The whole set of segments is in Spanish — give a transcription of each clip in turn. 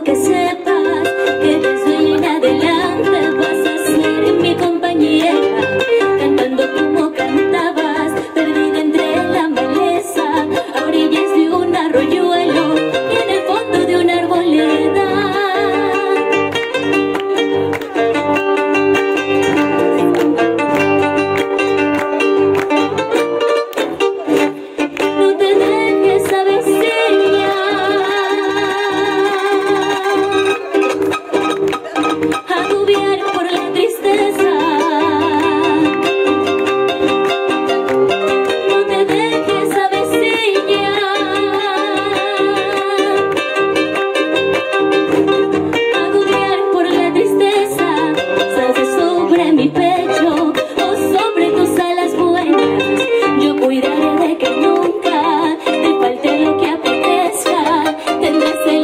aunque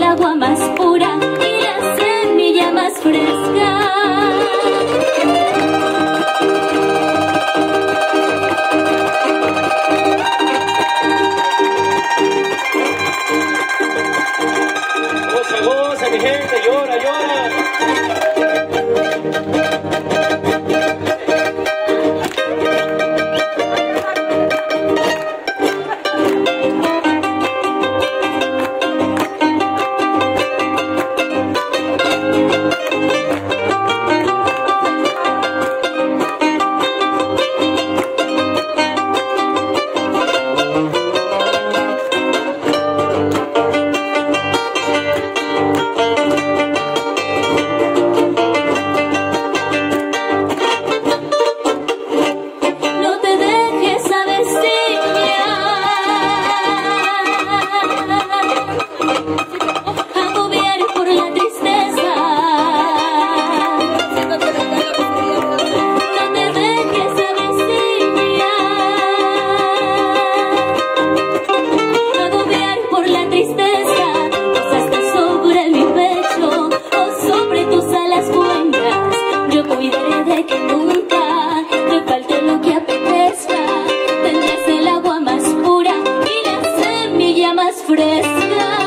agua más pura y la semilla más fresca. mi gente, llora, llora. It's.